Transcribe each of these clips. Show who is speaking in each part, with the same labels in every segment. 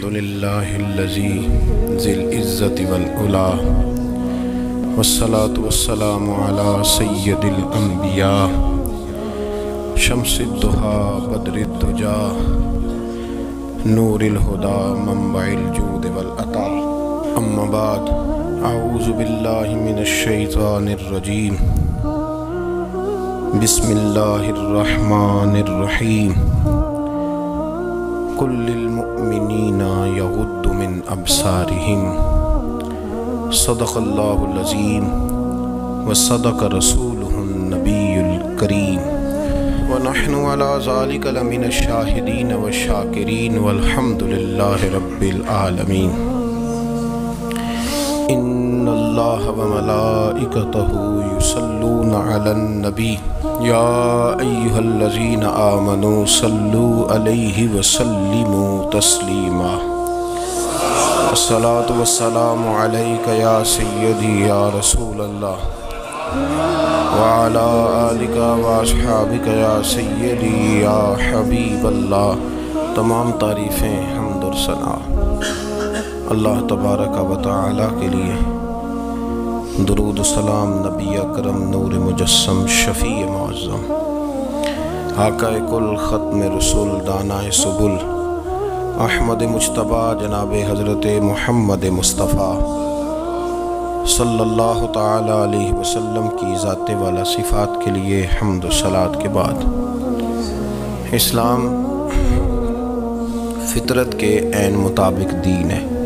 Speaker 1: अल्हम्दुलिल्लाहिल्लज़ी ज़िल इज़्ज़ति वल उला वस्सलातु वस्सलामु अला सय्यदिल अंबिया शम्सिद्दुहा बद्रिद्दुजा नूरिल हुदा मंबाइल जूद वल अता अम्मा बाद अऊज़ु बिल्लाहि मिनश शैतानिर रजीम बिस्मिल्लाहिर रहमानिर रहीम यगुद्दु मिन अबसारिहिम सदक़ल्लाहुल अज़ीम व सदक़ रसूलुहुन नबियुल करीम व नहनु अला ज़ालिका लमिन शाहिदीन व शाकिरीन वल्हम्दुलिल्लाहि रब्बिल आलमीन इन्नल्लाह युसल्लूना अलन नबी या अय्युहल्लज़ीना आमनू सल्लू अलैहि व सल्लिमू तस्लीमा अस्सलातु वस्सलामु अलैका या सय्यदी या रसूल अल्लाह व अला आलिका व अस्हाबिका या सय्यदी या हबीब अल्लाह तमाम तारीफ़ें हमद और सना अल्लाह तबारक व तआला के लिए दरूद सलाम, नबी अकरम, नूर मुजस्सम, शफ़ी मुअज़्ज़म। आका कुल ख़त्म रसूल दाना सुबुल। अहमद मुशतबा जनाब हज़रत मोहम्मद मुस्तफ़ा। सल्लल्लाहु ताला अलैहि वसल्लम की ज़ात वाला सिफ़ात के लिए हमद सलात के बाद। इस्लाम फ़ितरत के ऐन मुताबिक दीन है।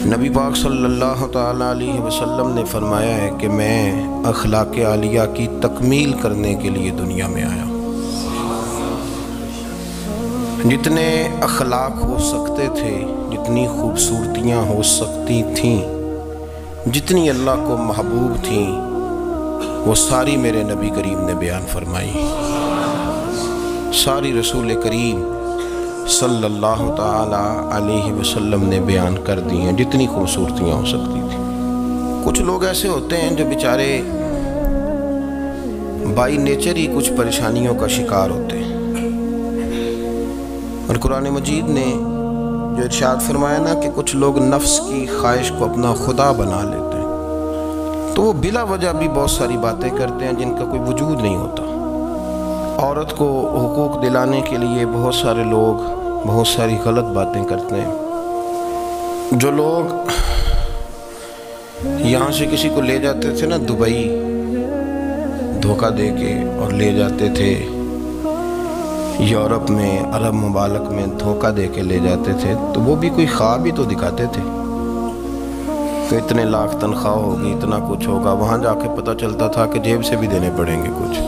Speaker 1: नबी पाक सल्लल्लाहु अलैहि वसल्लम ने फरमाया है कि मैं अखलाक आलिया की तकमील करने के लिए दुनिया में आया जितने अखलाक हो सकते थे, जितनी खूबसूरतियाँ हो सकती थीं, जितनी अल्लाह को महबूब थीं, वो सारी मेरे नबी करीम ने बयान फरमाई। सारी रसूल करीम सल्लल्लाहु ताला अलैहि वसल्लम ने बयान कर दी हैं, जितनी खूबसूरतियाँ हो सकती थी। कुछ लोग ऐसे होते हैं जो बेचारे बाई नेचर ही कुछ परेशानियों का शिकार होते हैं। और कुरान मजीद ने जो इरशाद फरमाया ना कि कुछ लोग नफ्स की ख्वाहिश को अपना खुदा बना लेते हैं। तो वो बिला वजह भी बहुत सारी बातें करते हैं जिनका कोई वजूद नहीं होता। औरत को हुकूक दिलाने के लिए बहुत सारे लोग बहुत सारी गलत बातें करते हैं। जो लोग यहाँ से किसी को ले जाते थे ना दुबई, धोखा दे के और ले जाते थे, यूरोप में, अरब ममालक में धोखा दे के ले जाते थे तो वो भी कोई ख्वाब ही तो दिखाते थे। तो इतने लाख तनख्वाह होगी, इतना कुछ होगा, वहाँ जाके पता चलता था कि जेब से भी देने पड़ेंगे कुछ।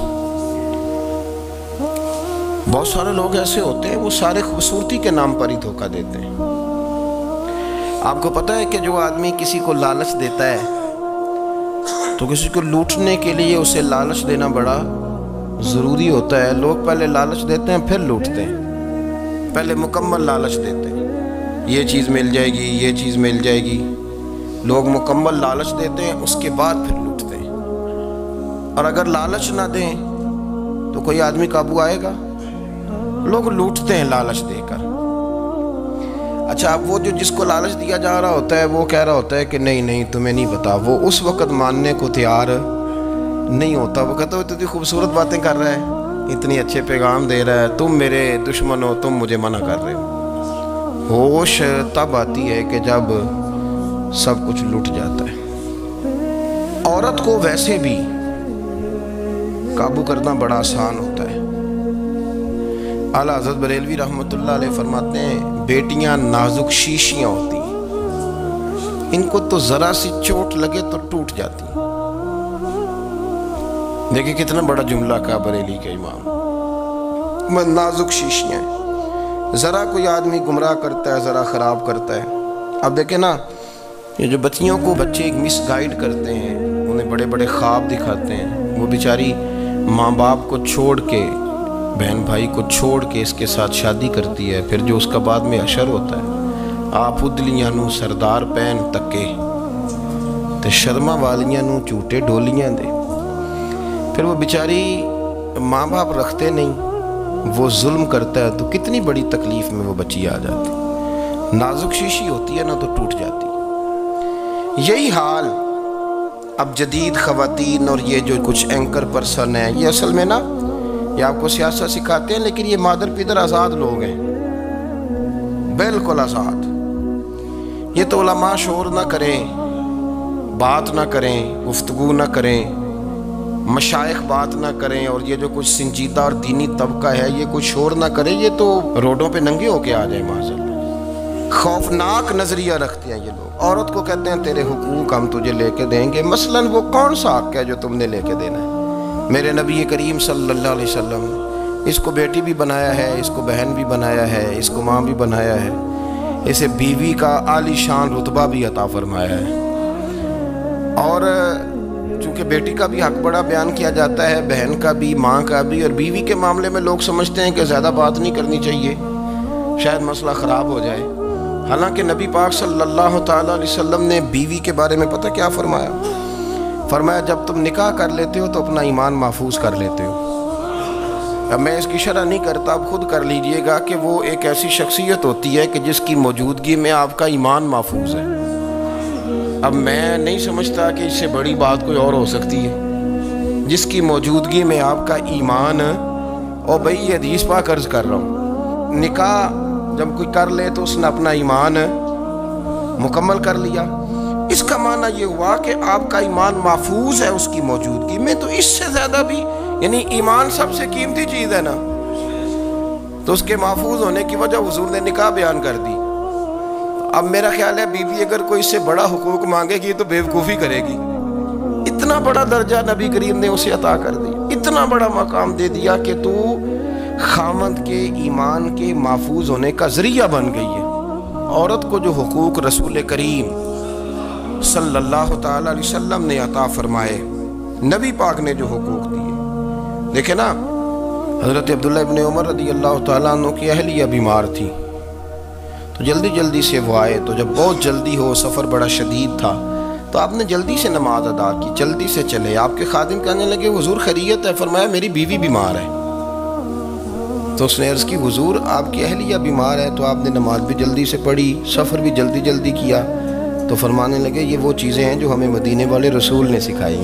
Speaker 1: बहुत सारे लोग ऐसे होते हैं, वो सारे खूबसूरती के नाम पर ही धोखा देते हैं। आपको पता है कि जो आदमी किसी को लालच देता है तो किसी को लूटने के लिए उसे लालच देना बड़ा ज़रूरी होता है। लोग पहले लालच देते हैं, फिर लूटते हैं। पहले मुकम्मल लालच देते हैं। ये चीज़ मिल जाएगी, ये चीज़ मिल जाएगी। लोग मुकम्मल लालच देते हैं, उसके बाद फिर लूटते हैं। और अगर लालच ना दें तो कोई आदमी काबू आएगा? लोग लूटते हैं लालच देकर। अच्छा वो जो जिसको लालच दिया जा रहा होता है, वो कह रहा होता है कि नहीं नहीं, तुम्हें नहीं पता। वो उस वक़्त मानने को तैयार नहीं होता। वो कहता इतनी खूबसूरत बातें कर रहा है, इतनी अच्छे पैगाम दे रहा है। तुम मेरे दुश्मन हो, तुम मुझे मना कर रहे हो। होश तब आती है कि जब सब कुछ लुट जाता है। औरत को वैसे भी काबू करना बड़ा आसान आला हज़रत बरेलवी अलैह फरमाते हैं, बेटियाँ नाजुक शीशियाँ होती इनको तो ज़रा सी चोट लगे तो टूट जाती देखिए कितना बड़ा जुमला का बरेली का इमाम। नाजुक शीशियाँ ज़रा कोई आदमी गुमराह करता है, ज़रा ख़राब करता है। अब देखे ना, ये जो बच्चियों को बच्चे एक मिस गाइड करते हैं, उन्हें बड़े बड़े ख्वाब दिखाते हैं। वो बेचारी माँ बाप को छोड़ के बहन भाई को छोड़ के इसके साथ शादी करती है, फिर जो उसका बाद में अशर होता है। आप उदलियाँ सरदार पहन तके, ते शर्मा वालियाँ झूठे डोलियाँ दे। फिर वो बेचारी माँ बाप रखते नहीं, वो जुल्म करता है तो कितनी बड़ी तकलीफ़ में वो बच्ची आ जाती। नाजुक शीशी होती है ना तो टूट जाती। यही हाल अब जदीद ख़वातीन और ये जो कुछ एंकर पर्सन हैं, ये असल में ना ये आपको सियासत सिखाते हैं, लेकिन ये मादर पिदर आज़ाद लोग हैं। बिल्कुल आज़ाद। ये तो उलमा शोर ना करें, बात ना करें, गुफ्तगु ना करें मशाइ बात ना करें, और ये जो कुछ संजीदा और दीनी तबका है, ये कुछ शोर ना करे, ये तो रोडों पे नंगे होके आ जाए माजल खौफनाक नज़रिया रखते हैं ये लोग। औरत को कहते हैं, तेरे हुकूक हम तुझे लेके देंगे। मसलन वो कौन सा हक है जो तुमने लेके देना है? मेरे नबी करीम सल्लल्लाहु अलैहि वसल्लम, इसको बेटी भी बनाया है, इसको बहन भी बनाया है, इसको माँ भी बनाया है, इसे बीवी का आलीशान रुतबा भी अता फरमाया है। और चूँकि बेटी का भी हक बड़ा बयान किया जाता है, बहन का भी, माँ का भी, और बीवी के मामले में लोग समझते हैं कि ज़्यादा बात नहीं करनी चाहिए, शायद मसला ख़राब हो जाए। हालाँकि नबी पाक सल्लल्लाहु अलैहि वसल्लम ने बीवी के बारे में पता क्या फरमाया? फरमाया, जब तुम निकाह कर लेते हो तो अपना ईमान महफूज कर लेते हो। अब मैं इसकी शरह नहीं करता, अब खुद कर लीजिएगा कि वो एक ऐसी शख्सियत होती है कि जिसकी मौजूदगी में आपका ईमान महफूज है। अब मैं नहीं समझता कि इससे बड़ी बात कोई और हो सकती है, जिसकी मौजूदगी में आपका ईमान, और भाई ये हदीस पा कर्ज कर रहा हूँ, निकाह जब कोई कर ले तो उसने अपना ईमान मुकम्मल कर लिया। इसका माना ये हुआ कि आपका ईमान महफूज है उसकी मौजूदगी में तो इससे ज़्यादा भी, यानी ईमान सबसे कीमती चीज़ है ना। तो उसके महफूज होने की वजह हजूर ने निकाह बयान कर दी। अब मेरा ख्याल है, बीवी अगर कोई इससे बड़ा हुकूक मांगेगी तो बेवकूफ़ी करेगी। इतना बड़ा दर्जा नबी करीम ने उसे अता कर दिया इतना बड़ा मकाम दे दिया कि तू खामद के ईमान के महफूज होने का ज़रिया बन गई है। औरत को जो हुकूक रसूल करीम सल्लल्लाहु अलैहि वसल्लम ने अता फरमाए, नबी पाक ने जो हुकूक दिए। देखे ना, हज़रत अब्दुल्ला इब्न उमर रदी अल्लाह तु की अहलिया बीमार थी। तो जल्दी जल्दी से वो आए तो जब बहुत जल्दी हो, सफ़र बड़ा शदीद था तो आपने जल्दी से नमाज़ अदा की, जल्दी से चले। आपके खादिम कहने लगे, हजूर खैरियत है। फरमाया, मेरी बीवी बीमार है। तो उसने अर्ज़ की, हजूर, आपकी अहलिया बीमार है। तो आपने नमाज़ भी जल्दी से पढ़ी, सफ़र भी जल्दी जल्दी किया। तो फरमाने लगे, ये वो चीज़ें हैं जो हमें मदीने वाले रसूल ने सिखाई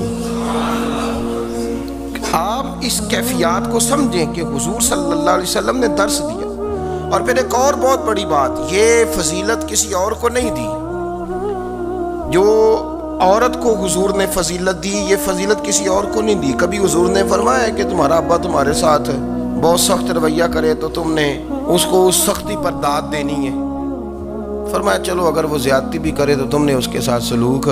Speaker 1: आप इस कैफियत को समझें कि हुजूर सल्लल्लाहु अलैहि वसल्लम ने दर्श दिया। और फिर एक और बहुत बड़ी बात, ये फजीलत किसी और को नहीं दी। जो औरत को हुजूर ने फजीलत दी, ये फजीलत किसी और को नहीं दी। कभी हुजूर ने फरमाया कि तुम्हारा अब्बा तुम्हारे साथ बहुत सख्त रवैया करे तो तुमने उसको उस सख्ती पर दाद देनी है। फरमाया, चलो, अगर वो ज्यादती भी करे तो तुमने उसके साथ सलूक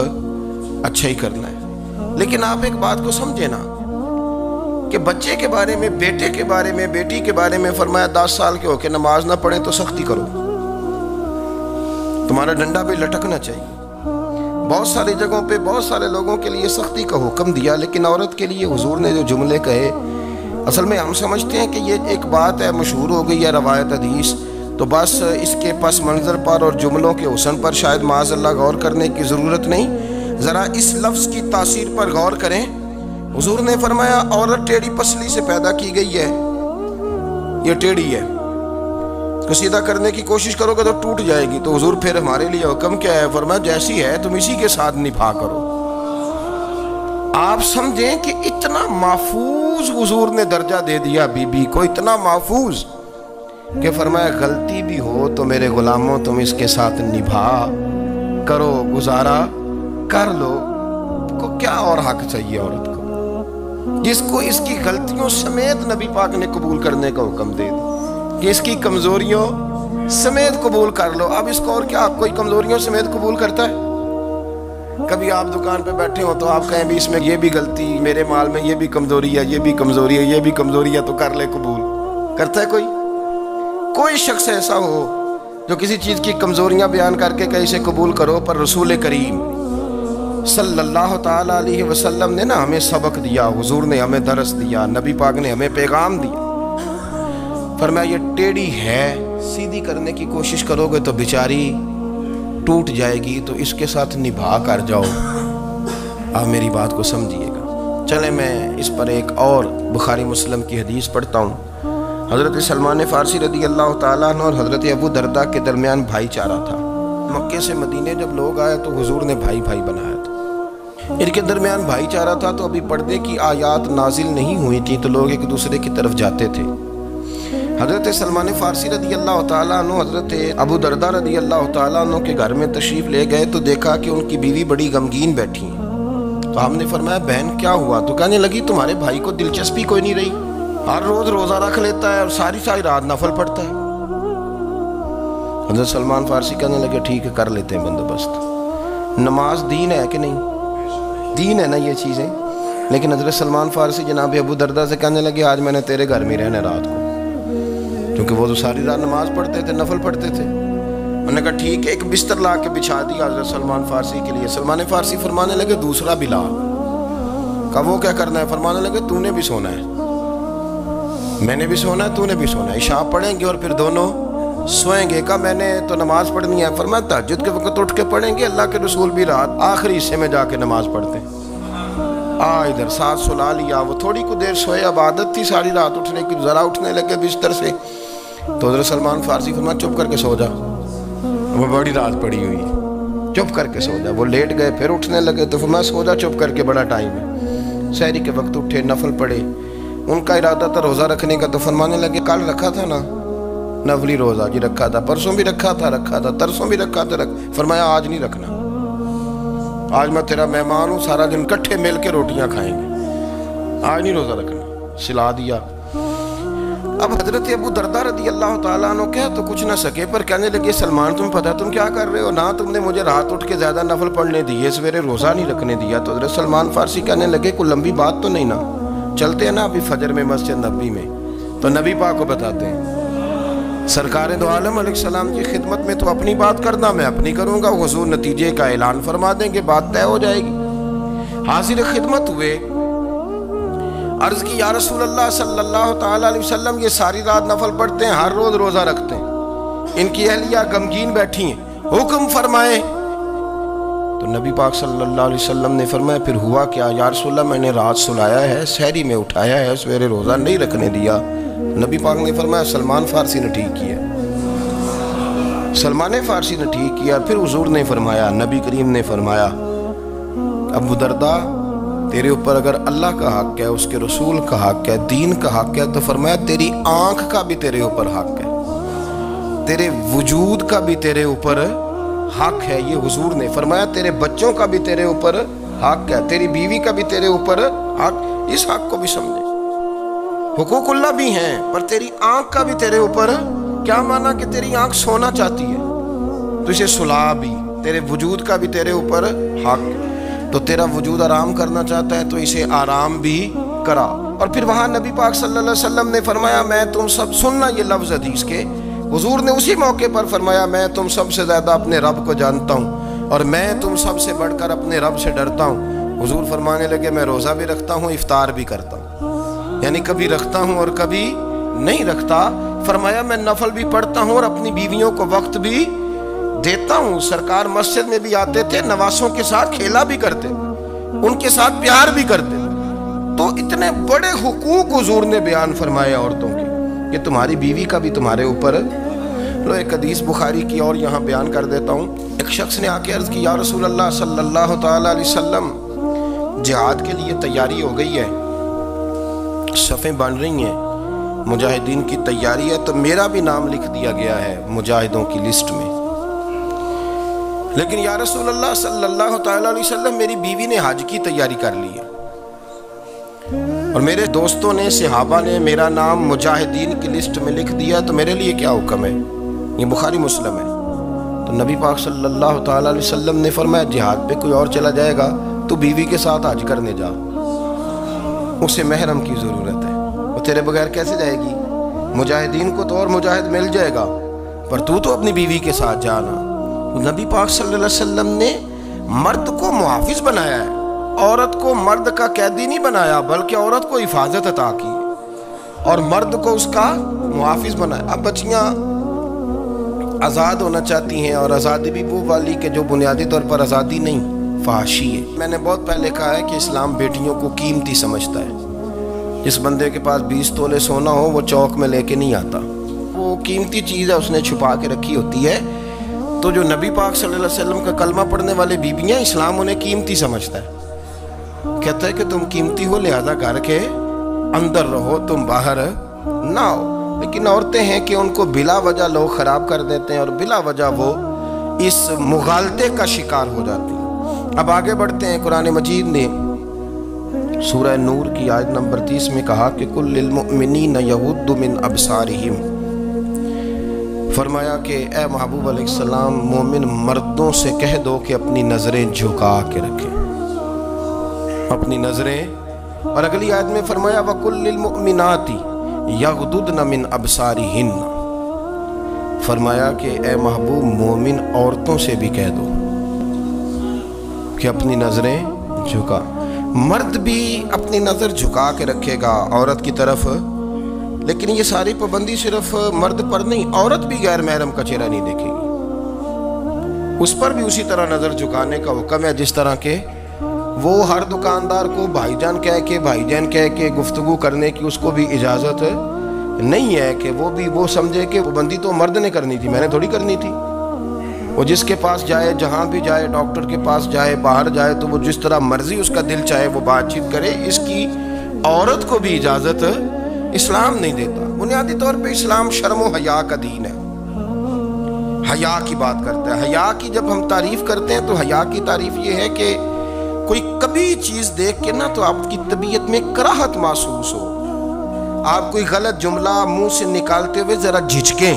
Speaker 1: अच्छा ही करना है। लेकिन आप एक बात को समझे ना, कि बच्चे के बारे में, बेटे के बारे में, बेटी के बारे में फरमाया, दस साल के होके नमाज़ ना पढ़े तो सख्ती करो। तुम्हारा डंडा भी लटकना चाहिए। बहुत सारी जगहों पे बहुत सारे लोगों के लिए सख्ती का हुक्म दिया, लेकिन औरत के लिए हुजूर ने जो जुमले कहे, असल में हम समझते हैं कि ये एक बात है, मशहूर हो गई है, रवायत, हदीस तो बस इसके पस मंज़र पर और जुमलों के हुसन पर शायद माजल्ला गौर करने की ज़रूरत नहीं। ज़रा इस लफ्ज़ की तासीर पर गौर करें। हुजूर ने फरमाया, औरत टेढ़ी पसली से पैदा की गई है। ये टेढ़ी है। तो सीधा करने की कोशिश करोगे तो टूट जाएगी। तो हुजूर फिर हमारे लिए हुक्म क्या है? फरमाया, जैसी है, तुम इसी के साथ निभा करो। आप समझें कि इतना महफूज हुजूर ने दर्जा दे दिया बीबी को। इतना महफूज कि फरमाया, गलती भी हो तो मेरे गुलामों तुम इसके साथ निभा। करो गुजारा, कर लो। को क्या और हक चाहिए औरत को? जिसको इसकी गलतियों समेत नबी पाक ने कबूल करने का हुक्म दे दिया कि इसकी कमजोरियों समेत कबूल कर लो। अब इसको और क्या? कोई कमजोरियों समेत कबूल करता है? कभी आप दुकान पे बैठे हो तो आप कहें भी इसमें ये भी गलती, मेरे माल में ये भी कमज़ोरी है, ये भी कमज़ोरी है, ये भी कमज़ोरी है तो कर ले कबूल। करता है कोई? कोई शख्स ऐसा हो जो किसी चीज़ की कमजोरियाँ बयान करके कहीं से कबूल करो, पर रसूल करीम सल्लल्लाहु अलैहि वसल्लम ने ना हमें सबक दिया, हुजूर ने हमें दरस दिया, नबी पाक ने हमें पैगाम दिया। फरमाया, ये टेढ़ी है, सीधी करने की कोशिश करोगे तो बेचारी टूट जाएगी तो इसके साथ निभा कर जाओ। आप मेरी बात को समझिएगा। चले, मैं इस पर एक और बुखारी मुस्लिम की हदीस पढ़ता हूँ। हज़रत सलमान फ़ारसी रदी अल्लाह तु और हज़रत अबू दरदा के दरमियान भाईचारा था। मक्के से मदीने जब लोग आए तो हुजूर ने भाई भाई बनाया था। इनके दरमियान भाईचारा था तो अभी पर्दे की आयात नाजिल नहीं हुई थी तो लोग एक दूसरे की तरफ़ जाते थे। हज़रत सलमान फ़ारसी रदी अल्लाह तु हज़रत अबू दरदा रदी अल्लाह तु के घर में तशरीफ़ ले गए तो देखा कि उनकी बीवी बड़ी गमगीन बैठी तो हमने फरमाया, बहन, क्या हुआ? तो कहने लगी, तुम्हारे भाई को दिलचस्पी कोई नहीं रही? हर रोज़ रोज़ा रख लेता है और सारी सारी रात नफल पड़ता है। हज़रत सलमान फारसी कहने लगे, ठीक है, कर लेते हैं बंदोबस्त। नमाज़ दीन है कि नहीं? दीन है ना ये चीज़ें? लेकिन हज़रत सलमान फारसी जनाब अबू दरदा से कहने लगे, आज मैंने तेरे घर में रहने रात को। क्योंकि वो तो सारी रात नमाज़ पढ़ते थे, नफल पढ़ते थे। उन्होंने कहा, ठीक है, एक बिस्तर ला के बिछा दिया हज़रत सलमान फारसी के लिए। सलमान फारसी फरमाने लगे, दूसरा भी ला। कहा, वो क्या करना है? फरमाने लगे, तूने भी सोना है। मैंने भी सोना है तूने भी सोना। है इशा पढ़ेंगे और फिर दोनों सोएँगे। का मैंने तो नमाज़ पढ़नी है। फरमाया तहजद के वक्त उठ के पढ़ेंगे, अल्लाह के रसूल भी रात आखिरी हिस्से में जाके नमाज़ पढ़ते आ, इधर साथ सुला लिया। वो थोड़ी को देर सोए, अब आदत थी सारी रात उठने की। ज़रा उठने लगे बिस्तर से। तो उधर सलमान फारसी फरमा चुप करके सो जा। वो बड़ी रात पड़ी हुई। है चुप करके सो जा। वो लेट गए, फिर उठने लगे। तो फरमा सो जा, चुप करके, बड़ा टाइम है। शहरी के वक्त उठे, नफल पड़े। उनका इरादा था रोज़ा रखने का तो फरमाने लगे, कल रखा था ना? नवली रोज़ा जी रखा था, परसों भी रखा था रखा था, तरसों भी रखा था, रख, फरमाया, आज नहीं रखना। आज मैं तेरा मेहमान हूँ, सारा दिन इकट्ठे मिल के रोटियाँ खाएँगे। आज नहीं रोज़ा रखना। सिला दिया। अब हज़रत अबू दरदा रदी अल्लाह तु कह तो कुछ ना सके। पर कहने लगे, सलमान, तुम पता तुम क्या कर रहे हो? ना तुमने मुझे रात उठ के ज़्यादा नफल पढ़ने दिए सवेरे रोज़ा नहीं रखने दिया। तो हज़रत सलमान फारसी कहने लगे, कोई लंबी बात तो नहीं ना? चलते हैं ना अभी फजर में, मस्जिद नबी में। तो नबी पा को बताते हैं। सरकार दो आलम सलाम की खिदमत में तो अपनी बात करना, मैं अपनी करूँगा। हजूर नतीजे का ऐलान फरमा देंगे, बात तय हो जाएगी। हाजिर खिदमत हुए। अर्ज़ की, या रसूल सल्लल्लाहु अलैहि वसल्लम, ये सारी रात नफल पढ़ते हैं, हर रोज रोज़ा रखते हैं। इनकी अहलिया गमगीन बैठी हैं। हुक्म फरमाए नबी पाक सल्लल्लाहु अलैहि वसल्लम ने फरमाया, फिर हुआ क्या? यार रसूल मैंने रात सुलाया है, शहरी में उठाया है, सवेरे रोज़ा नहीं रखने दिया। नबी पाक ने फरमाया, सलमान फारसी ने ठीक किया। सलमान फारसी ने ठीक किया, फिर हजूर ने फरमाया, नबी करीम ने फरमाया, अबू दरदा, तेरे ऊपर अगर अल्लाह का हक है, उसके रसूल का हक है, दीन का हक है तो फरमाया, तेरी आँख का भी तेरे ऊपर हक है। तेरे वजूद का भी तेरे ऊपर हक है, ये हुजूर ने फरमाया, तेरे बच्चों का भी तेरे ऊपर हक है, तेरी बीवी का भी तेरे ऊपर हक, इस हक को भी समझे। हुकूकुल्ला भी हैं, पर तेरी आँख का भी तेरे ऊपर, क्या माना कि तेरी आँख सोना चाहती है? तो इसे सुला भी, तेरे वजूद का भी तेरे ऊपर हक तो तेरा वजूद आराम करना चाहता है तो इसे आराम भी करा और फिर वहाँ नबी पाक सल्लल्लाहु अलैहि वसल्लम ने फरमाया, मैं तुम सब सुनना ये लफ्ज़ हदीस के हुजूर ने उसी मौके पर फरमाया, मैं तुम सबसे ज़्यादा अपने रब को जानता हूँ और मैं तुम सबसे बढ़कर अपने रब से डरता हूँ। हुजूर फरमाने लगे, मैं रोज़ा भी रखता हूँ, इफ्तार भी करता हूँ। यानी कभी रखता हूँ और कभी नहीं रखता। फरमाया, मैं नफल भी पढ़ता हूँ और अपनी बीवियों को वक्त भी देता हूँ। सरकार मस्जिद में भी आते थे, नवासों के साथ खेला भी करते उनके साथ प्यार भी करते तो इतने बड़े हुकूक हजूर ने बयान फरमाए औरतों के। कि तुम्हारी बीवी का भी तुम्हारे ऊपर लो एक हदीस बुखारी की और यहाँ बयान कर देता हूँ। एक शख्स ने आके अर्ज़ की, या रसूल अल्लाह सल्लल्लाहु अलैहि वसल्लम जिहाद के लिए तैयारी हो गई है। सफ़ें बन रही हैं। मुजाहिदीन की तैयारी है तो मेरा भी नाम लिख दिया गया है मुजाहिदों की लिस्ट में। लेकिन या रसूल अल्लाह सल्लल्लाहु अलैहि वसल्लम मेरी बीवी ने हज की तैयारी कर ली है। और मेरे दोस्तों ने, सिहाबा ने मेरा नाम मुजाहिदीन की लिस्ट में लिख दिया तो मेरे लिए क्या हुक्म है? ये बुखारी मुस्लिम है। तो नबी पाक सल्लल्लाहु अलैहि वसल्लम ने फरमाया, जिहाद पे कोई और चला जाएगा तो बीवी के साथ हज करने जा। उसे महरम की ज़रूरत है। वो तेरे बगैर कैसे जाएगी? मुजाहिदीन को तो और मुजाहिद मिल जाएगा, पर तू तो अपनी बीवी के साथ जाना। तो नबी पाक सल्लल्लाहु अलैहि वसल्लम ने मर्द को मुहाफिज बनाया है। औरत को मर्द का कैदी नहीं बनाया, बल्कि औरत को हिफाजत अता की और मर्द को उसका मुहाफिज बनाया। अब बच्चियाँ आज़ाद होना चाहती हैं और आज़ादी भी वो वाली के जो बुनियादी तौर पर आज़ादी नहीं, फाशी है। मैंने बहुत पहले कहा है कि इस्लाम बेटियों को कीमती समझता है। जिस बंदे के पास बीस तोले सोना हो, वो चौक में लेके नहीं आता। वो कीमती चीज़ है, उसने छुपा के रखी होती है। तो जो नबी पाक सल्लल्लाहु अलैहि वसल्लम का कलमा पढ़ने वाले बीबियाँ इस्लाम उन्हें कीमती समझता है। कहता है कि तुम कीमती हो, लिहाजा घर के अंदर रहो, तुम बाहर ना हो लेकिन औरतें हैं कि उनको बिला वजह लोग ख़राब कर देते हैं, और बिला वजह वो इस मुगालते का शिकार हो जाती अब आगे बढ़ते हैं, कुरान मजीद ने सूरह नूर की आयत नंबर तीस में कहा कि कुल्लिन यहुद्दुमिन अबसारिहिम। फरमाया कि, ए महबूब सलाम मोमिन मर्दों से कह दो कि अपनी नज़रें झुका के रखें। अपनी नज़रें और अगली आयत में फरमाया वकुल्लिलमुमिनाती यगदुदन मिन अबसारिहिन. फरमाया कि, ए महबूब, मोमिन औरतों से भी कह दो कि अपनी नज़रें झुका। मर्द भी अपनी नज़र झुका के रखेगा औरत की तरफ़, लेकिन ये सारी पाबंदी सिर्फ़ मर्द पर नहीं, औरत भी गैर महरम का चेहरा नहीं देखेगी। उस पर भी उसी तरह नज़र झुकाने का हुक्म है, जिस तरह के वो हर दुकानदार को भाईजान कह के, भाईजान कह के गुफ्तगु करने की उसको भी इजाज़त नहीं है कि वो भी वो समझे कि वो बंदी तो मर्द ने करनी थी, मैंने थोड़ी करनी थी। वो जिसके पास जाए, जहाँ भी जाए, डॉक्टर के पास जाए, बाहर जाए तो वो जिस तरह मर्ज़ी उसका दिल चाहे, वो बातचीत करे, इसकी औरत को भी इजाज़त इस्लाम नहीं देता। बुनियादी तौर पे इस्लाम शर्म हया का दीन है। हया की बात करता है। हया की जब हम तारीफ़ करते हैं तो हया की तारीफ़ ये है कि कोई कभी चीज़ देख के ना तो आपकी तबीयत में कराहत महसूस हो। आप कोई गलत जुमला मुँह से निकालते हुए ज़रा झिझकें।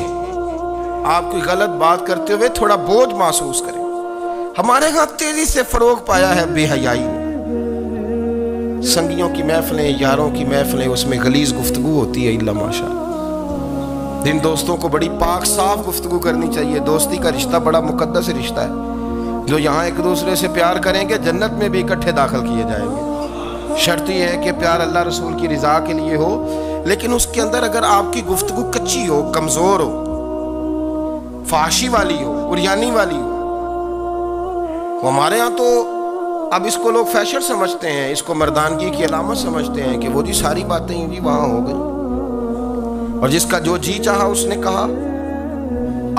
Speaker 1: आप कोई गलत बात करते हुए थोड़ा बोझ महसूस करें। हमारे यहाँ तेज़ी से फरोग पाया है बेहयाई। संगियों की महफिलें, यारों की महफिलें, उसमें गलीज गुफ्तगु होती है इल्ला माशा जिन दोस्तों को बड़ी पाक, साफ़ गुफ्तगु करनी चाहिए। दोस्ती का रिश्ता बड़ा मुकद्दस रिश्ता है। जो यहाँ एक दूसरे से प्यार करेंगे, जन्नत में भी इकट्ठे दाखिल किए जाएँगे। शर्त यह है कि प्यार अल्लाह रसूल की रजा के लिए हो, लेकिन उसके अंदर अगर आपकी गुफ्तगु कच्ची हो, कमज़ोर हो, फाशी वाली हो, उरियानी वाली हो हमारे यहाँ तो अब इसको लोग फ़ैशन समझते हैं, इसको मर्दानगी की अलामत समझते हैं कि वो जी सारी बातें वहाँ हो गई। और जिसका जो जी चाहा उसने कहा।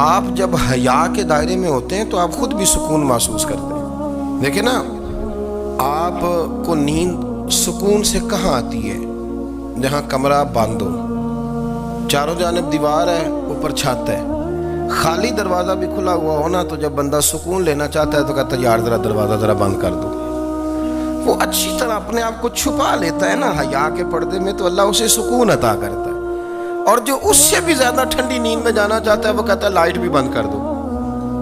Speaker 1: आप जब हया के दायरे में होते हैं तो आप खुद भी सुकून महसूस करते हैं। देखे ना, आपको नींद सुकून से कहाँ आती है? जहाँ कमरा बंद हो। चारों जानब दीवार है, ऊपर छत है। खाली दरवाज़ा भी खुला हुआ हो ना तो जब बंदा सुकून लेना चाहता है तो कहता है, यार, ज़रा दरवाज़ा ज़रा बंद कर दो। वो अच्छी तरह अपने आप को छुपा लेता है ना, हया के पर्दे में तो अल्लाह उसे सुकून अता करता है। और जो उससे भी ज़्यादा ठंडी नींद में जाना चाहता है, वो कहता है लाइट भी बंद कर दो।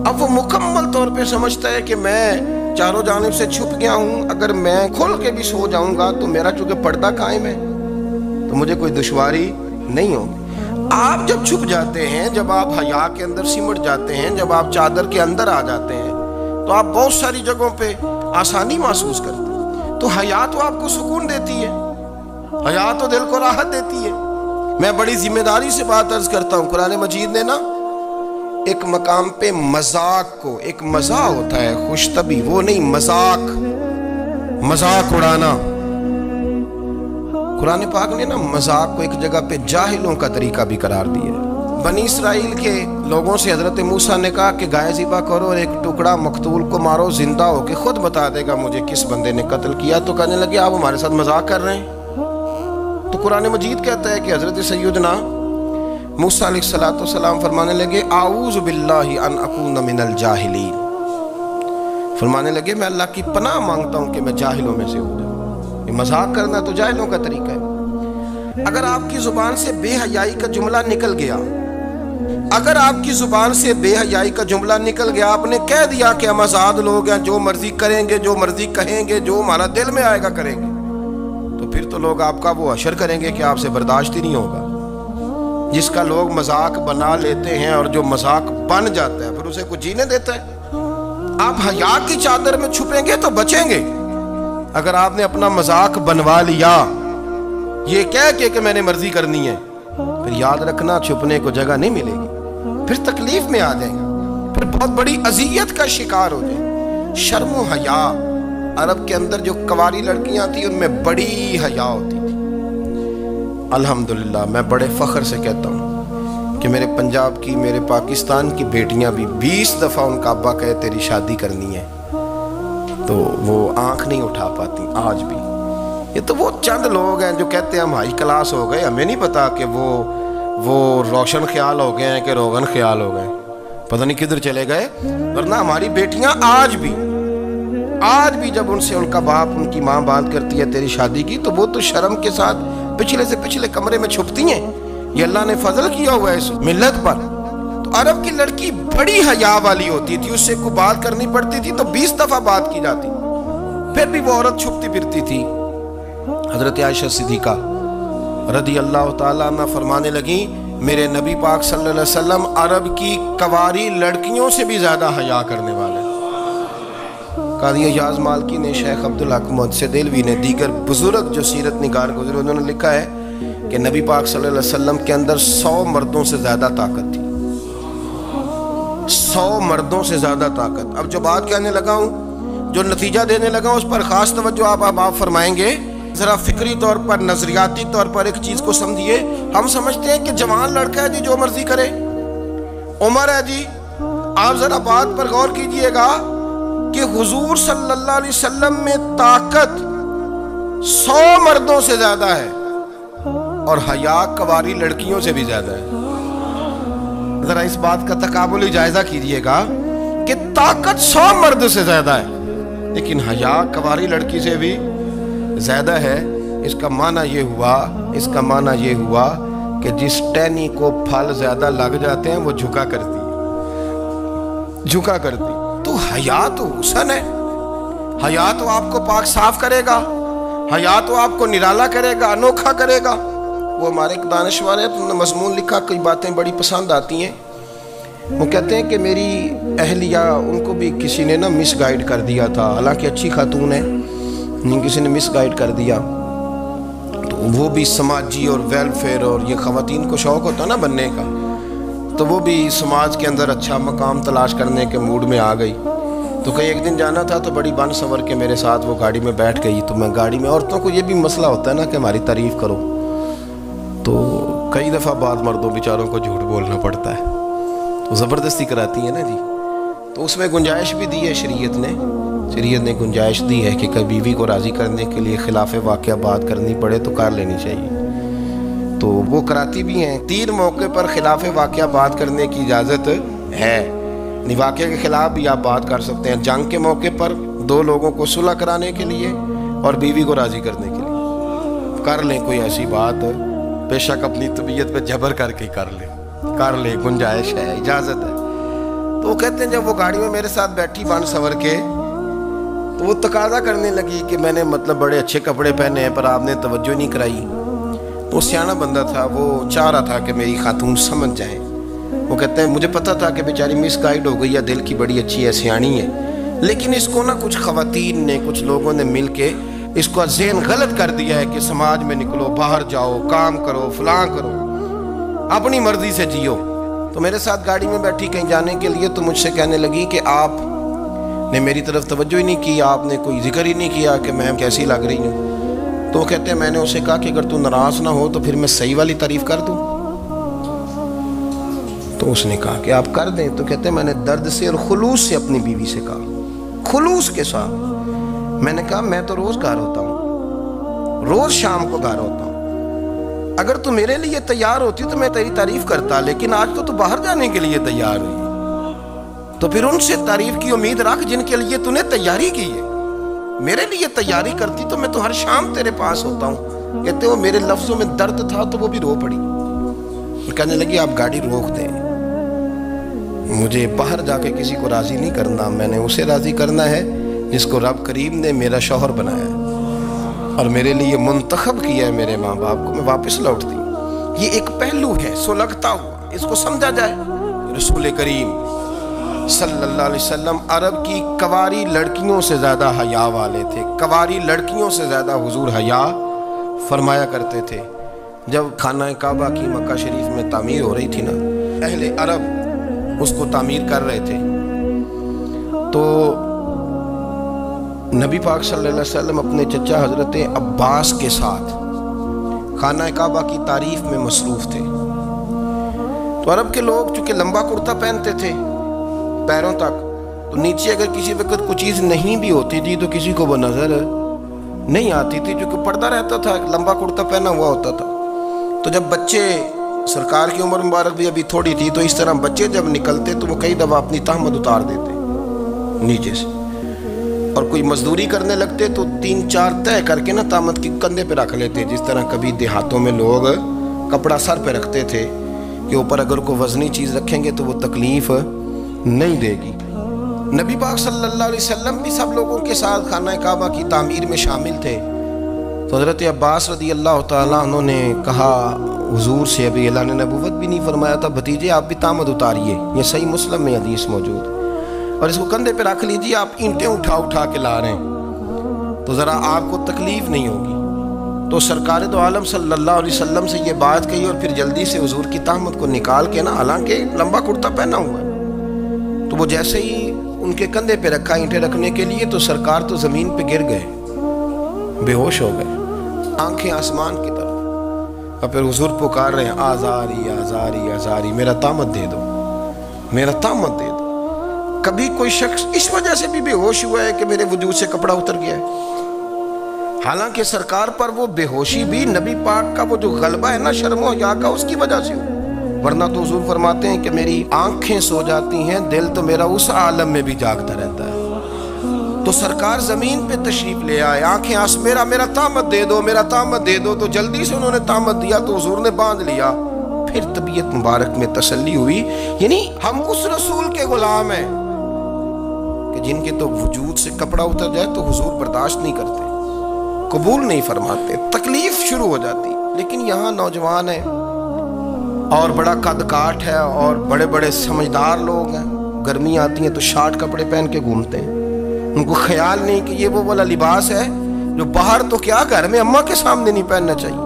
Speaker 1: अब वो मुकम्मल तौर पे समझता है कि मैं चारों जानब से छुप गया हूँ। अगर मैं खोल के भी सो जाऊँगा तो मेरा चूँकि पर्दा कायम है तो मुझे कोई दुश्वारी नहीं होगी। आप जब छुप जाते हैं, जब आप हया के अंदर सिमट जाते हैं, जब आप चादर के अंदर आ जाते हैं तो आप बहुत सारी जगहों पे आसानी महसूस करते हैं। तो हया तो आपको सुकून देती है, हया तो दिल को राहत देती है। मैं बड़ी ज़िम्मेदारी से बात अर्ज़ करता हूँ। कुरान मजीद ने ना, एक मकाम पे मज़ाक को, एक मज़ा होता है, खुशतबी, वो नहीं, मज़ाक मज़ाक उड़ाना। कुरान पाक ने ना मज़ाक को एक जगह पे जाहिलों का तरीका भी करार दिया। बनी इसराइल के लोगों से हज़रत मूसा ने कहा कि गाय ज़िबा करो और एक टुकड़ा मकतूल को मारो, ज़िंदा होके खुद बता देगा मुझे किस बंदे ने कत्ल किया। तो कहने लगे, आप हमारे साथ मज़ाक कर रहे हैं। तो कुरान मजीद कहता है कि हज़रत सैदना मूसा फरमाने लगे, आऊज जाहिलीन। फरमाने लगे, मैं अल्लाह की पनाह माँगता हूँ कि मैं जाहिलों में से हो जाऊँ मज़ाक करना तो जाहिलों का तरीका है। अगर आपकी ज़ुबान से बेहयाई का जुमला निकल गया, अगर आपकी ज़ुबान से बेहयाई का जुमला निकल गया, आपने कह दिया कि हम आज़ाद लोग हैं, जो मर्ज़ी करेंगे, जो मर्ज़ी कहेंगे, जो हमारा दिल में आएगा करेंगे। फिर तो लोग आपका वो अशर करेंगे कि आपसे बर्दाश्त ही नहीं होगा। जिसका लोग मज़ाक बना लेते हैं और जो मज़ाक बन जाता है, फिर उसे कुछ जीने देता है। आप हया की चादर में छुपेंगे तो बचेंगे। अगर आपने अपना मज़ाक बनवा लिया, ये कह के कि मैंने मर्ज़ी करनी है, फिर याद रखना छुपने को जगह नहीं मिलेगी। फिर तकलीफ़ में आ जाएँगे। फिर बहुत बड़ी अजियत का शिकार हो जाए शर्म हया अरब के अंदर जो कवारी लड़कियाँ थी, उनमें बड़ी हया होती थी। अल्हम्दुलिल्लाह, मैं बड़े फ़ख्र से कहता हूँ कि मेरे पंजाब की, मेरे पाकिस्तान की बेटियाँ भी बीस दफ़ा उनका अब्बा कहे, तेरी शादी करनी है। तो वो आँख नहीं उठा पाती, आज भी। ये तो वो चंद लोग हैं जो कहते हैं, हम हाई क्लास हो गए। हमें नहीं पता कि वो वो रोशन ख्याल हो गए हैं कि रोगन ख्याल हो गए। पता नहीं किधर चले गए, वरना हमारी बेटियाँ आज भी, आज भी जब उनसे उनका बाप, उनकी माँ बात करती है तेरी शादी की तो वो तो शर्म के साथ पिछले से पिछले कमरे में छुपती हैं। ये अल्लाह ने फजल किया हुआ है इस मिल्लत पर। तो अरब की लड़की बड़ी हया वाली होती थी, उससे को बात करनी पड़ती थी तो बीस दफ़ा बात की जाती। फिर भी वो औरत छुपती फिरती थी। हज़रत आयशा सिद्दीका रदी अल्लाह तला फरमाने लगी, मेरे नबी पाक सल्लल्लाहु अलैहि वसल्लम अरब की कवारी लड़कियों से भी ज़्यादा हया करने कादी मालकी ने शेख अब्दुल हक से दिलवी ने दीगर बुज़ुर्ग जो सीरत निगार गुजरे, उन्होंने लिखा है कि नबी पाक सल्लल्लाहु अलैहि वसल्लम के अंदर सौ मर्दों से ज़्यादा ताकत थी। सौ मर्दों से ज़्यादा ताकत। अब जो बात कहने लगा हूँ, जो नतीजा देने लगा उस पर ख़ास तवज्जो आप अब आप फरमाएँगे। ज़रा फिक्री तौर पर, नज़रियाती तौर पर एक चीज़ को समझिए। हम समझते हैं कि जवान लड़का है जी, जो मर्ज़ी करे। उम्र है जी, आप ज़रा बात पर गौर कीजिएगा। कि हुजूर सल्लल्लाहु अलैहि वसल्लम में ताकत सौ मर्दों से ज़्यादा है और हया कवारी लड़कियों से भी ज़्यादा है। जरा इस बात का तकाबुली जायजा कीजिएगा कि ताकत सौ मर्द से ज़्यादा है, लेकिन हया कवारी लड़की से भी ज़्यादा है। इसका माना ये हुआ, इसका माना ये हुआ कि जिस टहनी को फल ज़्यादा लग जाते हैं, वो झुका करती झुका करती हया तो हुसन है। हया तो आपको पाक साफ़ करेगा। हया तो आपको निराला करेगा, अनोखा करेगा। वो हमारे एक दानश्वर है तुमने मजमून लिखा, कई बातें बड़ी पसंद आती हैं। वो कहते हैं कि मेरी अहलिया, उनको भी किसी ने ना मिस गाइड कर दिया था। हालाँकि अच्छी खातून है, नहीं किसी ने मिस गाइड कर दिया। तो वो भी समाजी और वेलफेयर और ये खातन को शौक़ होता ना बनने का तो वो भी समाज के अंदर अच्छा मकाम तलाश करने के मूड में आ गई। तो कहीं एक दिन जाना था तो बड़ी बन संवर के मेरे साथ वो गाड़ी में बैठ गई। तो मैं गाड़ी में औरतों को ये भी मसला होता है ना कि हमारी तारीफ़ करो। तो कई दफ़ा बाद मर्दों बेचारों को झूठ बोलना पड़ता है। तो ज़बरदस्ती कराती है ना जी। तो उसमें गुंजाइश भी दी है शरीयत ने। शरीयत ने गुंजाइश दी है कि कभी बीवी को राज़ी करने के लिए खिलाफ वाक़ बात करनी पड़े तो कर लेनी चाहिए। तो वो कराती भी हैं। तीन मौके पर खिलाफ वाक़ बात करने की इजाज़त है। वाक़े के ख़िलाफ़ भी आप बात कर सकते हैं। जंग के मौके पर दो लोगों को सुलह कराने के लिए और बीवी को राज़ी करने के लिए। कर लें कोई ऐसी बात, बेशक अपनी तबीयत पे जबर करके कर लें। कर ले, गुंजाइश है, इजाज़त है। तो वो कहते हैं, जब वो गाड़ी में मेरे साथ बैठी बन सवर के तो वो तकाजा करने लगी कि मैंने मतलब बड़े अच्छे कपड़े पहने हैं, पर आपने तवज्जो नहीं कराई। वो सियाना बंदा था, वो चाह रहा था कि मेरी खातून समझ जाए। वो कहते हैं, मुझे पता था कि बेचारी मिस गाइड हो गई या दिल की बड़ी अच्छी है सियाणी है। लेकिन इसको ना कुछ खातन ने, कुछ लोगों ने मिल के इसको जहन गलत कर दिया है कि समाज में निकलो, बाहर जाओ, काम करो, फलां करो। अपनी मर्ज़ी से जियो। तो मेरे साथ गाड़ी में बैठी कहीं जाने के लिए तो मुझसे कहने लगी कि आप ने मेरी तरफ़ तवज्जो ही नहीं की, आपने कोई ज़िक्र ही नहीं किया कि मैं कैसी लग रही हूँ। तो कहते हैं, मैंने उसे कहा कि अगर तू नाराज़ ना हो तो फिर मैं सही वाली तारीफ़ कर दूँ। तो उसने कहा कि आप कर दें तो कहते मैंने दर्द से और खुलूस से अपनी बीवी से कहा। खुलूस के साथ। मैंने कहा, मैं तो रोज घर होता हूँ। रोज शाम को घर होता हूँ। अगर तू मेरे लिए तैयार होती तो मैं तेरी तारीफ़ करता, लेकिन आज तो तू बाहर जाने के लिए तैयार हुई। तो फिर उनसे तारीफ़ की, उम्मीद रख, जिनके लिए तूने तैयारी की है। मेरे लिए तैयारी करती तो मैं तो हर शाम तेरे पास होता हूँ। कहते वो मेरे लफ्जों में दर्द था तो वो भी रो पड़ी। कहने लगी, आप गाड़ी रोक दे। मुझे बाहर जाके किसी को राज़ी नहीं करना, मैंने उसे राज़ी करना है, जिसको रब करीम ने मेरा शोहर बनाया और मेरे लिए मुंतखब किया है मेरे माँ बाप को। मैं वापस लौटती ये एक पहलू है, सो लगता हुआ, इसको समझा जाए। रसूल करीम सल्लल्लाहु अलैहि वसल्लम अरब की कवारी लड़कियों से ज़्यादा हया वाले थे। कवारी लड़कियों से ज़्यादा हुजूर हया फरमाया करते थे। जब खाना काबा की मक्का शरीफ में तामीर हो रही थी ना पहले अरब उसको तामीर कर रहे थे। तो नबी पाक सल्लल्लाहु अलैहि वसल्लम अपने चचा हज़रत अब्बास के साथ खाना काबा की तारीफ़ में मसरूफ़ थे। तो अरब के लोग चूँकि लंबा कुर्ता पहनते थे, पैरों तक तो नीचे अगर किसी वक्त कोई चीज़ नहीं भी होती थी तो किसी को वो नज़र नहीं आती थी, क्योंकि पर्दा रहता था, लंबा कुर्ता पहना हुआ होता था। तो जब बच्चे सरकार की उम्र मुबारक भी अभी थोड़ी थी तो इस तरह बच्चे जब निकलते तो वो कई दफ़ा अपनी तहमद उतार देते, नीचे से। और कोई मजदूरी करने लगते तो तीन चार तय करके ना तामत की कंधे पे रख लेते, जिस तरह कभी देहातों में लोग कपड़ा सर पे रखते थे कि ऊपर अगर कोई वजनी चीज़ रखेंगे तो वो तकलीफ़ नहीं देगी। नबी पाक सल्लल्लाहु अलैहि वसल्लम भी सब लोगों के साथ खाना काबा की तामीर में शामिल थे। तो हज़रत अब्बास रदी अल्लाह तु ने कहा, हुजूर से अभी अल्लाह ने नबूवत भी नहीं फरमाया था, भतीजे आप भी तामद उतारिए, ये सही मुस्लिम में हदीस मौजूद और इसको कंधे पर रख लीजिए, आप ईंटें उठा उठा के ला रहे हैं। तो ज़रा आपको तकलीफ़ नहीं होगी। तो सरकार तो आलम अलैहि वसल्लम से ये बात कही और फिर जल्दी से हजूर की तामत को निकाल के ना, हालाँकि लंबा कुर्ता पहना हुआ तो वो जैसे ही उनके कंधे पे रखा ईंटें रखने के लिए तो सरकार तो ज़मीन पे गिर गए, बेहोश हो गए। आँखें आसमान की तरफ़। और फिर हुजूर पुकार रहे हैं, आज़ारी आज़ारी आज़ारी, मेरा तामत दे दो, मेरा तामत दे दो। कभी कोई शख्स इस वजह से भी बेहोश हुआ है कि मेरे वजूद से कपड़ा उतर गया है। हालाँकि सरकार पर वो बेहोशी भी नबी पाक का वो जो गलबा है ना, शर्मो या का, उसकी वजह से वरना तो हजूर फरमाते हैं कि मेरी आँखें सो जाती हैं, दिल तो मेरा उस आलम में भी जागता रहता है। तो सरकार ज़मीन पे तशरीफ़ ले आए। आँखें आस, मेरा मेरा तामत दे दो, मेरा तामत दे दो। तो जल्दी से उन्होंने तामत दिया तो हजूर ने बाँध लिया। फिर तबीयत मुबारक में तसल्ली हुई। यानी हम उस रसूल के गुलाम हैं कि जिनके तो वजूद से कपड़ा उतर जाए तो हुजूर बर्दाश्त नहीं करते, कबूल नहीं फरमाते। तकलीफ़ शुरू हो जाती। लेकिन यहाँ नौजवान है, और बड़ा कद काठ है, और बड़े बड़े समझदार लोग हैं। गर्मी आती है तो शार्ट कपड़े पहन के घूमते हैं। उनको ख्याल नहीं कि ये वो वाला लिबास है जो बाहर तो क्या घर में अम्मा के सामने नहीं पहनना चाहिए,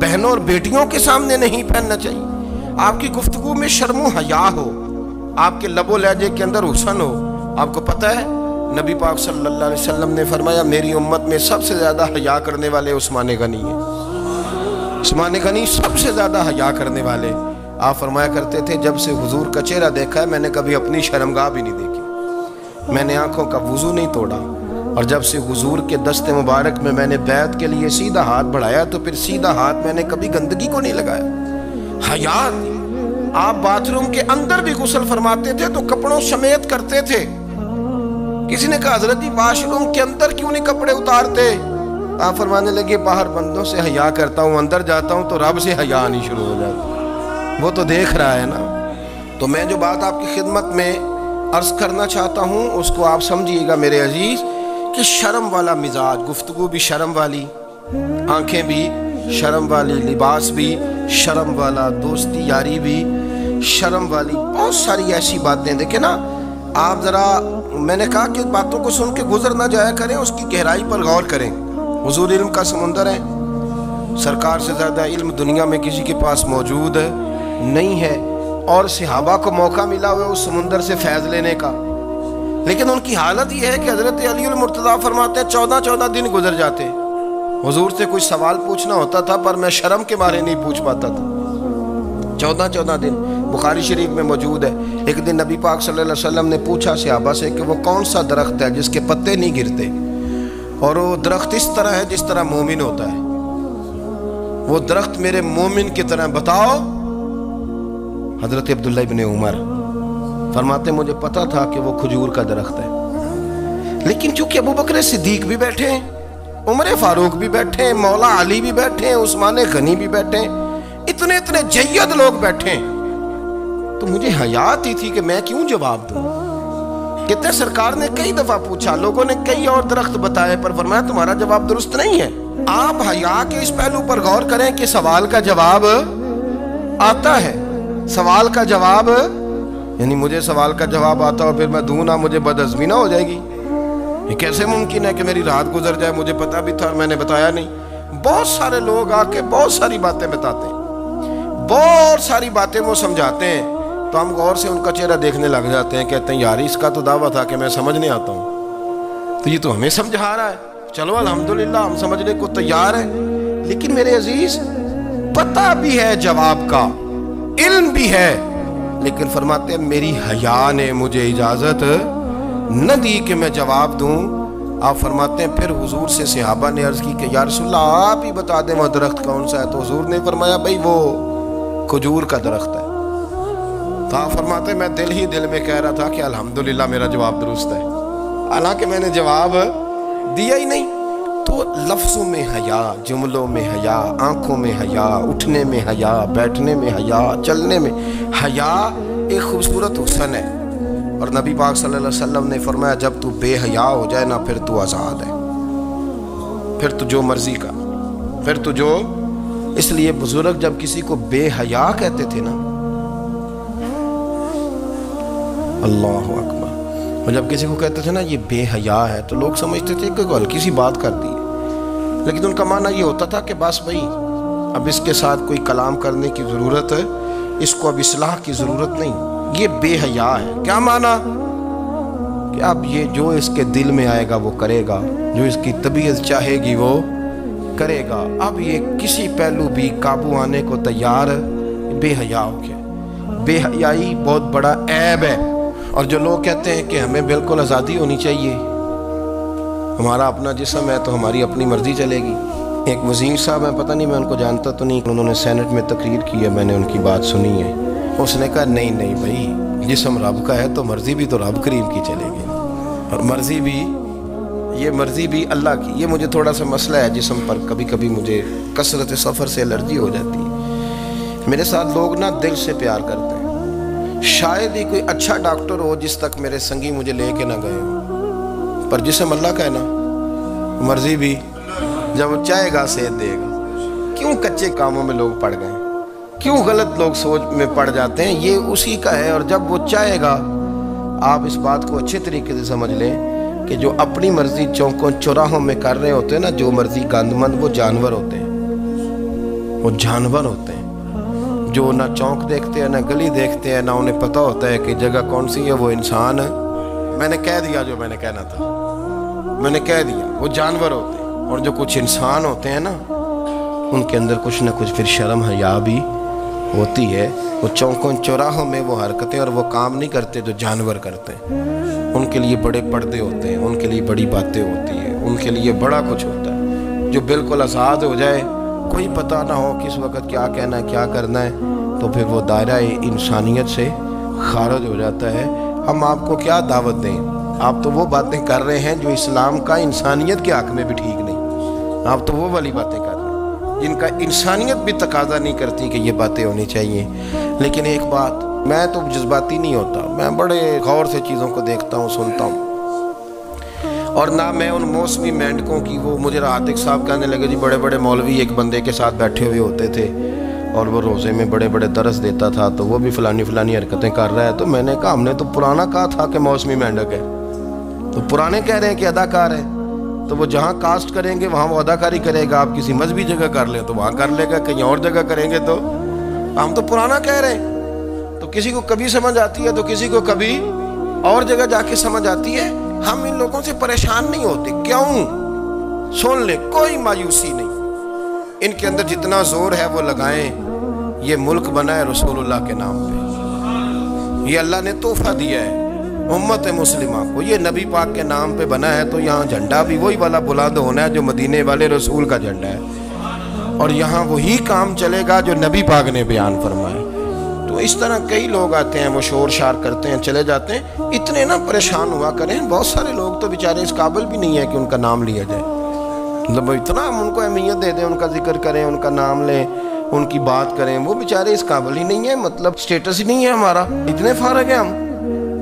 Speaker 1: बहनों और बेटियों के सामने नहीं पहनना चाहिए। आपकी गुफ्तगु में शर्मो हया हो, आपके लबो लहजे के अंदर हुसन हो। आपको पता है, नबी पाक सल्लल्लाहु अलैहि वसल्लम ने फरमाया, मेरी उम्मत में सबसे ज़्यादा हया करने वाले उस्मान गनी है। उस्मान गनी सबसे ज़्यादा हया करने वाले। आप फरमाया करते थे, जब से हुजूर का चेहरा देखा है, मैंने कभी अपनी शर्मगाह भी नहीं देखी। मैंने आँखों का वज़ू नहीं तोड़ा। और जब से हुजूर के दस्ते मुबारक में मैंने बैत के लिए सीधा हाथ बढ़ाया तो फिर सीधा हाथ मैंने कभी गंदगी को नहीं लगाया। हयात, आप बाथरूम के अंदर भी गुसल फरमाते थे तो कपड़ों समेत करते थे। किसी ने कहा, हज़रत जी वाशरूम के अंदर क्यों नहीं कपड़े उतारते? आप फरमाने लगे, बाहर बंदों से हया करता हूँ, अंदर जाता हूँ तो रब से हया आनी शुरू हो जाती। वो तो देख रहा है ना? तो मैं जो बात आपकी खिदमत में अर्ज़ करना चाहता हूँ, उसको आप समझिएगा मेरे अज़ीज़, कि शर्म वाला मिजाज, गुफ्तगु भी शर्म वाली, आँखें भी शर्म वाली, लिबास भी शर्म वाला, दोस्ती, यारी भी शर्म वाली, बहुत सारी ऐसी बातें। देखे ना, आप ज़रा, मैंने कहा कि बातों को सुन के गुजर ना जाया करें, उसकी गहराई पर गौर करें। हजूर इल्म का समुंदर है, सरकार से ज़्यादा इल्म दुनिया में किसी के पास मौजूद नहीं है। और सिहाबा को मौका मिला हुआ उस समुंदर से फैज़ लेने का। लेकिन उनकी हालत यह है कि हज़रत अली मुर्तज़ा फरमाते चौदह चौदह दिन गुजर जाते। हजूर से कुछ सवाल पूछना होता था, पर मैं शर्म के बारे नहीं पूछ पाता था। चौदह चौदह दिन बुखारी शरीफ में मौजूद है। एक दिन नबी पाक सल्लल्लाहु अलैहि वसल्लम ने पूछा सिहाबा से कि वो कौन सा दरख्त है जिसके पत्ते नहीं गिरते? और वो दरख्त इस तरह है जिस तरह मोमिन होता है। वो दरख्त मेरे मोमिन की तरह, बताओ। हज़रत अब्दुल्ला इबन उमर फरमाते, मुझे पता था कि वो खजूर का दरख्त है। लेकिन चूँकि अबू बकर सिद्दीक भी बैठे हैं, उमर फारूक भी बैठे हैं, मौला अली भी बैठे हैं, उस्मान गनी भी बैठे हैं इतने इतने जैद लोग बैठे हैं तो मुझे हयात ही थी कि मैं क्यों जवाब दूँ? कहते सरकार ने कई दफ़ा पूछा, लोगों ने कई और दरख्त बताए, पर फरमाया, तुम्हारा जवाब दुरुस्त नहीं है। आप हया के इस पहलू पर गौर करें कि सवाल का जवाब आता है। सवाल का जवाब, यानी मुझे सवाल का जवाब आता और फिर मैं दू ना, मुझे बदअजमी ना हो जाएगी। ये कैसे मुमकिन है कि मेरी रात गुजर जाए, मुझे पता भी था और मैंने बताया नहीं। बहुत सारे लोग आके बहुत सारी बातें बताते हैं। बहुत सारी बातें वो समझाते हैं। तो हम गौर से उनका चेहरा देखने लग जाते हैं, कहते हैं, यार, इसका तो दावा था कि मैं समझ नहीं आता हूँ। तो ये तो हमें समझा रहा है। चलो, अल्हम्दुलिल्लाह, हम समझने को तैयार है। लेकिन मेरे अज़ीज़, पता भी है जवाब का। इल्म भी है, लेकिन फरमाते हैं, मेरी हया ने मुझे इजाज़त न दी कि मैं जवाब दूँ। आप फरमाते हैं, फिर हुजूर से सिहाबा ने अर्ज़ की कि यार रसुल्ला आप ही बता दें, वह दरख्त कौन सा है? तो हुजूर ने फरमाया, भाई, वो खजूर का दरख्त है। तो आप फरमाते मैं दिल ही दिल में कह रहा था कि अल्हम्दुलिल्लाह मेरा जवाब दुरुस्त है। हालाँकि मैंने जवाब दिया ही नहीं। तो लफ्ज़ों में हया, जुमलों में हया, आँखों में हया, उठने में हया, बैठने में हया, चलने में हया एक खूबसूरत हुसन है। और नबी पाक सल्लल्लाहु अलैहि वसल्लम ने फरमाया, जब तू बेहया हो जाए ना, फिर तू आज़ाद है। फिर तू जो मर्ज़ी का फिर तू जो, इसलिए बुज़ुर्ग जब किसी को बेहया कहते थे ना, अल्लाह अकबर। और जब किसी को कहते थे ना, ये बेहया है तो लोग समझते थे कि हल्की सी बात कर दी। लेकिन उनका माना ये होता था कि बस भाई, अब इसके साथ कोई कलाम करने की ज़रूरत है, इसको अब इसलाह की ज़रूरत नहीं। ये बेहया है। क्या माना? कि अब ये जो इसके दिल में आएगा, वो करेगा। जो इसकी तबीयत चाहेगी, वो करेगा। अब ये किसी पहलू भी काबू आने को तैयार बेहया हो गया। बेहयाई बहुत बड़ा ऐब है। और जो लोग कहते हैं कि हमें बिल्कुल आज़ादी होनी चाहिए हमारा अपना जिसम है तो हमारी अपनी मर्ज़ी चलेगी। एक वज़ीर साहब हैं, पता नहीं मैं उनको जानता तो नहीं। उन्होंने सेनेट में तकरीर की है, मैंने उनकी बात सुनी है। उसने कहा, नहीं नहीं भाई, जिसम रब का है तो मर्ज़ी भी तो रब करीम की चलेगी। और मर्ज़ी भी, ये मर्ज़ी भी अल्लाह की। ये मुझे थोड़ा सा मसला है, जिसम पर कभी कभी मुझे कसरत सफ़र से एलर्जी हो जाती है। मेरे साथ लोग ना दिल से प्यार करते हैं। शायद ही कोई अच्छा डॉक्टर हो जिस तक मेरे संगी मुझे लेके ना गए पर जिसे मल्ला का है ना, मर्ज़ी भी। जब चाहेगा, सेहत देगा। क्यों कच्चे कामों में लोग पड़ गए? क्यों गलत लोग सोच में पड़ जाते हैं? ये उसी का है, और जब वो चाहेगा, आप इस बात को अच्छे तरीके से समझ लें कि जो अपनी मर्ज़ी चौकों चौराहों में कर रहे होते हैं ना, जो मर्ज़ी गंदमंद, वो जानवर होते हैं। वो जानवर होते हैं। जो ना चौक देखते हैं, ना गली देखते हैं, ना उन्हें पता होता है कि जगह कौन सी है, वो इंसान मैंने कह दिया जो मैंने कहना था। मैंने कह दिया, वो जानवर होते हैं और जो कुछ इंसान होते हैं ना, उनके अंदर कुछ ना कुछ फिर शर्म हया भी होती है। वो चौकों चौराहों में वो हरकतें और वो काम नहीं करते जो जानवर करते हैं। उनके लिए बड़े पर्दे होते हैं, उनके लिए बड़ी बातें होती है, उनके लिए बड़ा कुछ होता है। जो बिल्कुल आज़ाद हो जाए, कोई पता ना हो किस वक्त क्या कहना है, क्या करना है तो फिर वो दायरा इंसानियत से खारज हो जाता है। हम आपको क्या दावत दें? आप तो वो बातें कर रहे हैं जो इस्लाम का इंसानियत के हक में भी ठीक नहीं। आप तो वो वाली बातें कर रहे हैं। जिनका इंसानियत भी तकाजा नहीं करती कि ये बातें होनी चाहिए। लेकिन एक बात, मैं तो जज्बाती नहीं होता। मैं बड़े गौर से चीज़ों को देखता हूँ, सुनता हूँ। और ना मैं उन मौसमी मेंढकों की, वो मुझे रातिक साहब कहने लगे, जी बड़े बड़े मौलवी एक बंदे के साथ बैठे हुए होते थे। और वो रोज़े में बड़े बड़े दरस देता था तो वो भी फ़लानी फ़लानी हरकतें कर रहा है। तो मैंने कहा, हमने तो पुराना कहा था कि मौसमी मेंढक है। तो पुराने कह रहे हैं कि अदाकार है। तो वो जहाँ कास्ट करेंगे, वहाँ वो अदाकारी करेगा। आप किसी मजहबी जगह कर ले तो वहाँ कर लेगा। कहीं और जगह करेंगे तो हम तो पुराना कह रहे हैं। तो किसी को कभी समझ आती है तो किसी को कभी और जगह जाके समझ आती है। हम इन लोगों से परेशान नहीं होते। क्यों? सुन ले, कोई मायूसी नहीं। इनके अंदर जितना ज़ोर है वो लगाएँ। ये मुल्क बना है रसूलुल्लाह के नाम पे। ये अल्लाह ने तोहफा दिया है उम्मत मुस्लिमा को। ये नबी पाक के नाम पे बना है तो यहाँ झंडा भी वही वाला बुलंद होना है जो मदीने वाले रसूल का झंडा है। और यहाँ वही काम चलेगा जो नबी पाक ने बयान फरमाया। तो इस तरह कई लोग आते हैं, वो शोर शार करते हैं, चले जाते हैं। इतने ना परेशान हुआ करें। बहुत सारे लोग तो बेचारे इस काबिल भी नहीं है कि उनका नाम लिया जाए। मतलब इतना हम उनको अहमियत दे दें, उनका ज़िक्र करें, उनका नाम लें, उनकी बात करें, वो बेचारे इस काबिल ही नहीं है मतलब स्टेटस ही नहीं है हमारा। इतने फारग है हम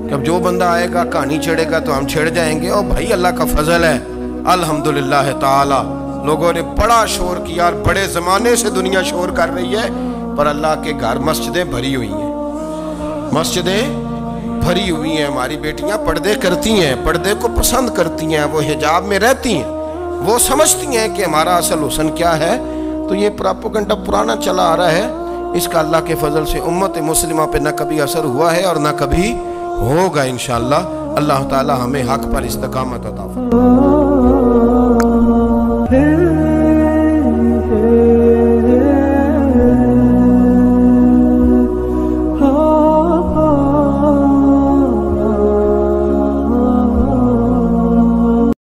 Speaker 1: कि अब जो बंदा आएगा, कहानी छेड़ेगा तो हम छेड़ जाएँगे, और भाई अल्लाह का फजल है। अल्हम्दुलिल्लाह ताला। लोगों ने बड़ा शोर किया और बड़े ज़माने से दुनिया शोर कर रही है, पर अल्लाह के घर मस्जिदें भरी हुई हैं। मस्जिदें भरी हुई हैं, हमारी बेटियाँ पर्दे करती हैं, पर्दे को पसंद करती हैं, वो हिजाब में रहती हैं। वो समझती हैं कि हमारा असल हुसन क्या है। तो ये प्रापोगंडा पुराना चला आ रहा है। इसका अल्लाह के फजल से उम्मत मुस्लिमा पे ना कभी असर हुआ है और ना कभी होगा इन अल्लाह ताला हमें हक पर इस्तकामत अता